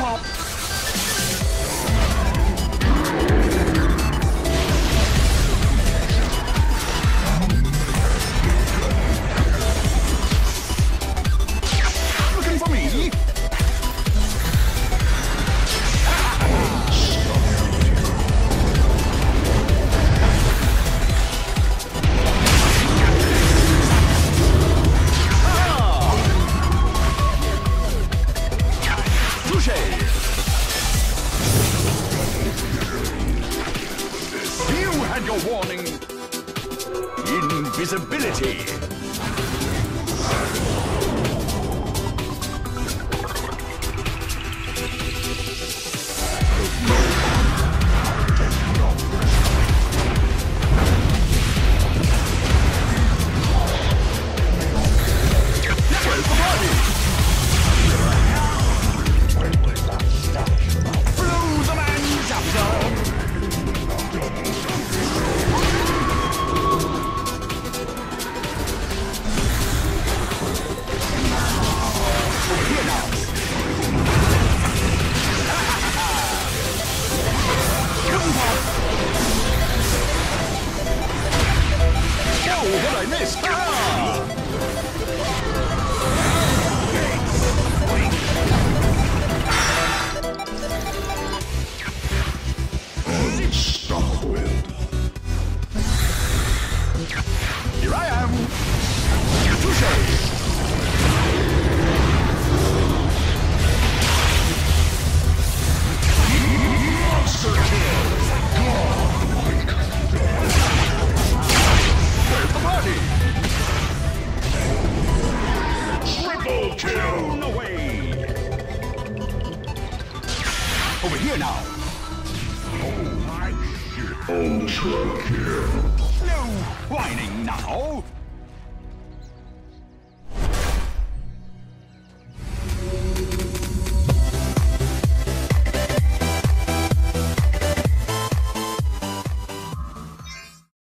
hip hop。your warning. Invisibility. I! Ah! Here I am! Touche! now. Oh my shit. Ultra kill. No whining now.